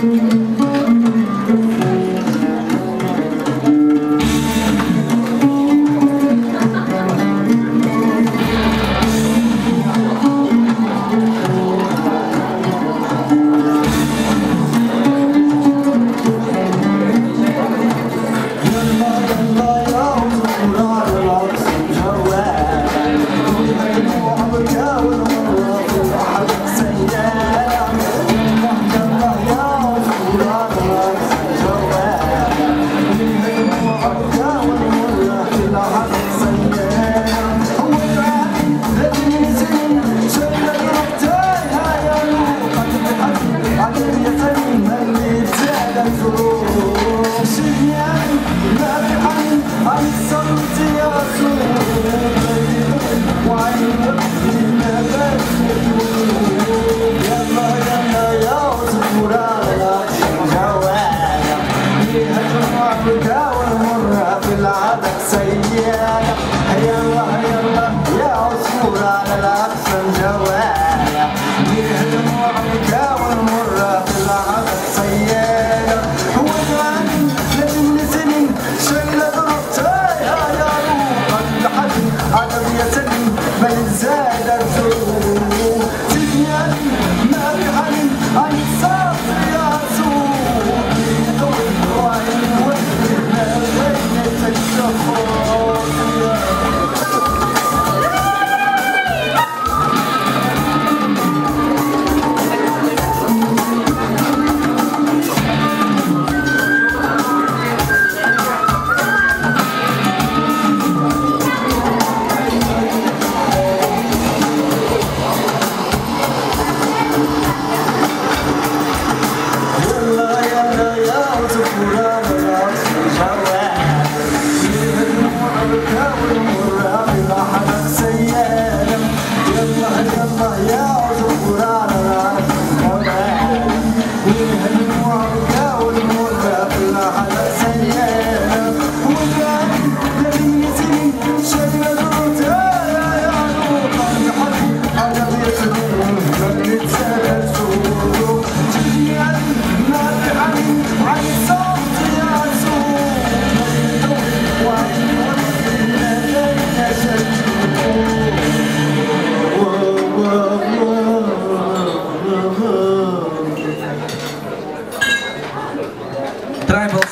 Thank Amor. Say yeah, yeah, yeah, 돌아 Tribal